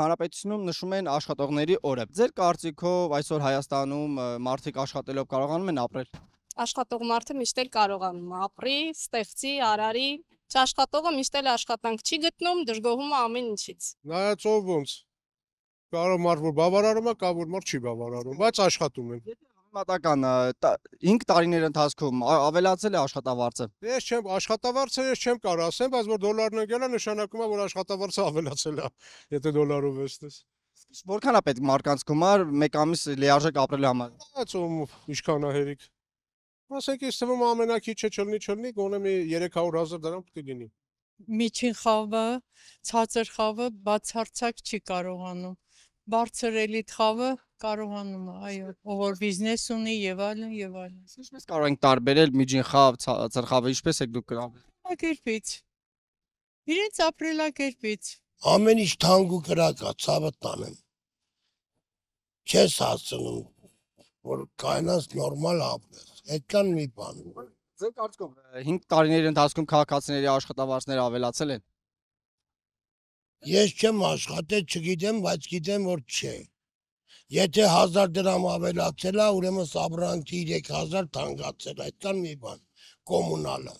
Հանրապետությունում նշում են աշխատողների օրը։ Ձեր կարծիքով այսօր Հայաստանում մարդիկ աշխատելով կարողանում են ապրել։ Աշխատող մարդը միշտ էլ կարողանում ապրի, ստեղծի, արարի։ Չաշխատողը միշտ էլ աշխատանք չի գտնում, դժգոհում է ամեն ինչից։ Նայած ով ոնց։ Կարող մարդ որ բավարարում է, կա որ մարդ չի բավարարում, բայց աշխատում են։ Համատական 5 տարիների ընթացքում ավելացել է աշխատավարձը։ Ես չեմ աշխատավարձը ես չեմ կարող ասեմ, բայց որ դոլարն ընկել է նշանակում է որ աշխատավարձը ավելացել է, եթե դոլարով էստես։ Որքան է պետք մարդկանց գումար մեկ ամիս լիարժեք ապրելու համար։ ում ինչքան է հերիք։ Ասեք ես թվում ամենակիչը չլնի չլնի, գոնե մի 300.000 դրամ պետք է լինի։ միջին խավը, ցածր խավը բացարձակ չի կարողանում։ Բարձր էլիտ խավը կարողանում է, այո, ով որ բիզնես ունի եւ այլն եւ այլն։ Ինչպես կարող ենք տարբերել միջին խավ, ծրխավը, ինչպես եք դուք գրավել։ Ապրելակերպից։ Իրենց ապրելակերպից։ ամեն ինչ թանկ ու կրակ է, ցավը տանեմ։ Չես հասցնում, որ կայնած նորմալ ապրես։ Այդքան մի բան։ Ձեր կարծիքով 5 տարիների ընթացքում քաղաքացիների աշխատավարձները ավելացել են։ Ես չեմ աշխատել, չգիտեմ, բայց գիտեմ, որ չէ։ Եթե 1000 դրամ ավելացել է, ուրեմն սաբրանքի 3000 թանկացել, է, այդքան մի բան։ Կոմունալը։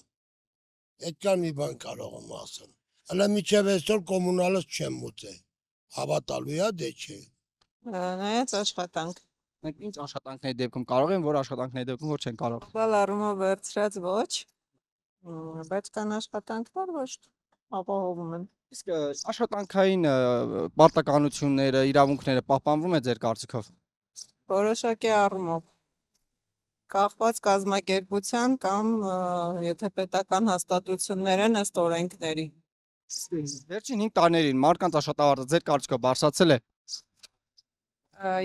Այդքան մի բան կարող եմ ասել։ Հələ միջև այսօր կոմունալը չեմ մուծել։ Հավատալու է, դե չէ։ Նայած աշխատանք։ Մենք ինչ աշխատանքների դեպքում կարող են, որ աշխատանքների դեպքում որ չեն կարող։ Բալ առումով վերցրած ոչ, բայց կան աշխատանքներ, ոչ ապահովում են։ Իսկ աշխատանքային պարտականությունները, իրավունքները պահպանվում է ձեր կարծիքով։ Որոշակի առումով կախված կազմակերպության կամ եթե պետական հաստատություններ են ըստ օրենքների։ Վերջին 5 տարիներին մարդկանց աշխատավարձը ձեր կարծիքով բարձրացել է։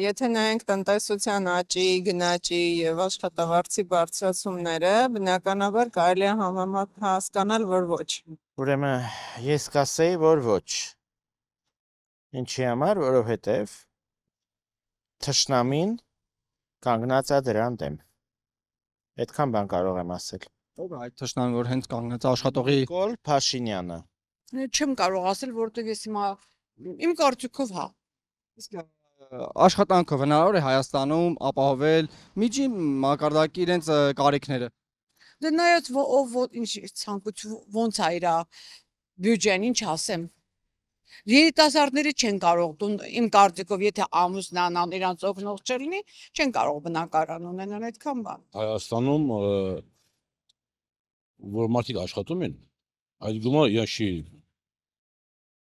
Եթե նայենք տնտեսության աճի, գնաճի եւ աշխատավարձի բարձրացումները, բնականաբար կարելի է համեմատ հասկանալ, որ ոչ։ Ուրեմն ես կասեի, որ ոչ։ Ինչի համար, որովհետև թշնամին կանգնած է դրան դեմ։ Այդքան բան կարող եմ ասել։ Ով է այդ թշնամին, որ հենց կանգնած է աշխատողի Նիկոլ Փաշինյանը։ Չեմ կարող ասել, որտեղ ես հիմա իմ կարծիքով հա։ Իսկ ը, աշխատանքով հնարավոր է Հայաստանում ապահովել միջին մակարդակի իրենց կարիքները։ Դե նայած ով ո- ինչ ցանկություն ոնց է իր բյուջեն, ինչ ասեմ։ Երիտասարդները չեն կարող իմ կարծիքով, եթե ամուսնանան իրանց օգնող չլինի, չեն կարող բնակարան ունենալ այդքան բան։ Հայաստանում որ մարդիկ աշխատում են, այդ գումարը իրան չի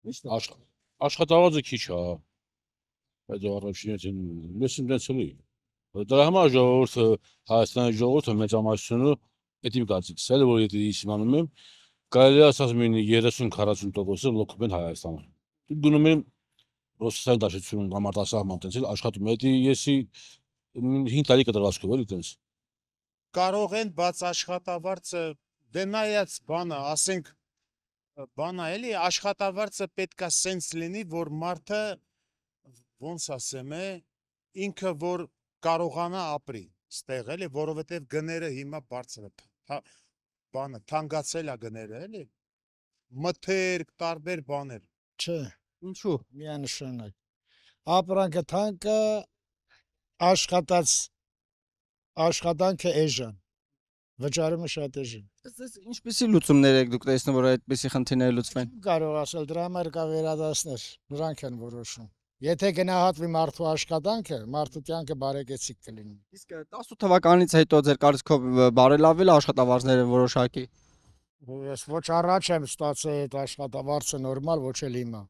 Միշտ աշխ- աշխատավարձը քիչ է։ Այդ առաջինը մեծ ընդենցելի։ Դրա համար ժողովուրդը Հայաստանի ժողովուրդը մեծամասնությունը այդ իմ կարծիքս է, որ եթե ես իմանում եմ, կարելի ասած մին 30-40%-ը լոկում են Հայաստանը։ Գնում են ռուսաստան դաշնություն կամ արտասահման տենցել աշխատում։ Դա եսի 5 տարի կտրվածքով էլի տենց։ կարող են բաց աշխատավարձը դե նայած բանը, ասենք բանա էլի աշխատավարձը պետքա սենց լինի, որ մարդը ոնց ասեմ է, ինքը որ կարողանա ապրի ստեղ էլի, որովհետև գները հիմա բարձր է։ բանը թանկացել է գները էլի։ Մթերք, տարբեր բաներ։ Չէ, Ինչու։ միանշանակ։ Ապրանքը թանկը աշխատած աշխատանքը էժան։ Վճարումը շատ էժան։ Ձեզ ինչպեսի լուծումներ եք դուք տեսնում, որ այդպեսի խնդիրները լուծվեն։ կարող ասել դրա համար կա վերադասներ, նրանք են որոշում։ Եթե գնահատվի մարդու աշխատանքը, մարդու կյանքը բարեկեցիկ կլինի։ Իսկ ը, 18 թվականից հետո ձեր կարծիքով բարելավել է աշխատավարձները որոշակի։ Ես ոչ առաջ եմ ստացել այդ աշխատավարձը նորմալ, ոչ էլ հիմա։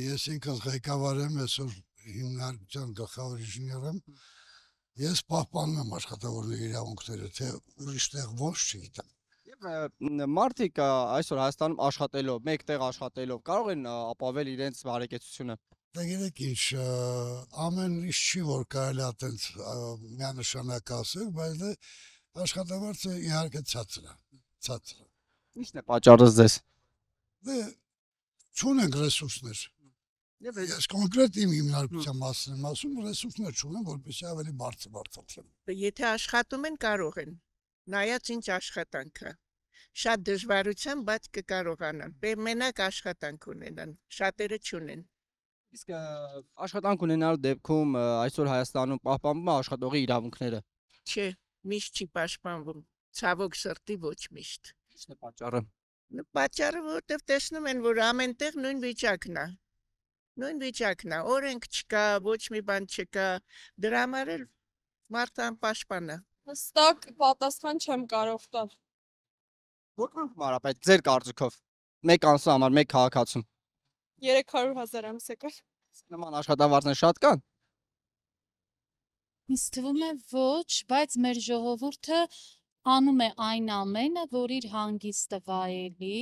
Ես ինքս ղեկավար եմ, այսօր հիմնարկության գլխավոր ինժեներ եմ։ Ես պահպանում եմ աշխատավորների իրավունքները, թե ուրիշ տեղ ոչ չգիտեմ։ մարդիկ այսօր Հայաստանում աշխատելով, մեկտեղ աշխատելով կարող են ապավել իրենց բարեկեցությունը։ Դե գիտեք ինչ, ամեն ինչ չի որ կարելի է տենց միանշանակ ասել, բայց դե աշխատավարձը իհարկե ցածր է, ցածր է։ Ինչն է պատճառը ձեզ։ Դե չունենք ռեսուրսներ։ Եվ Ես կոնկրետ իմ հիմնարկության մասին եմ ասում, ռեսուրսներ չունեմ, որպեսզի ավելի բարձր բարձրացնեմ։ Եթե աշխատում են, կարող են։ Նայած ինչ աշխատանք է։ Շատ դժվարության, բայց կկարողանան։ մենակ աշխատանք ունենան, շատերը չունեն։ Իսկ աշխատանք ունենալու դեպքում այսօր Հայաստանում պահպանվում է աշխատողի իրավունքները։ Չէ, միշտ չի պաշտպանվում։ Ցավոք սրտի ոչ միշտ։ Ինչն է պատճառը։ Պատճառը որտեվ տեսնում են, որ ամենտեղ նույն վիճակն է։ Նույն վիճակն է, օրենք չկա, ոչ մի բան չկա։ Դրա համար էլ մարդը անպաշտպան է։ Հստակ պատասխան չեմ կարող տալ։ Որքան գումարապետ ձեր կարծիքով մեկ ամսի համար մեկ քաղաքացում 300.000 ամսեկան։ նման աշխատավարձներ շատ կան։ Ինձ թվում է ոչ, բայց մեր ժողովուրդը անում է այն ամենը, որ իր հանգիստը վայելի,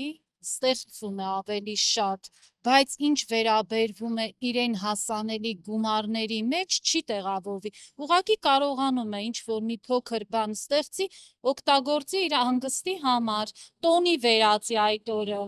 ստեղծում է ավելի շատ, բայց ինչ վերաբերվում է իրեն հասանելի գումարների մեջ չի տեղավորվի։ Ուղղակի կարողանում է ինչ որ մի փոքր բան ստեղծի, օգտագործի իր հանգստի համար, տոնի վերածի այդ օրը։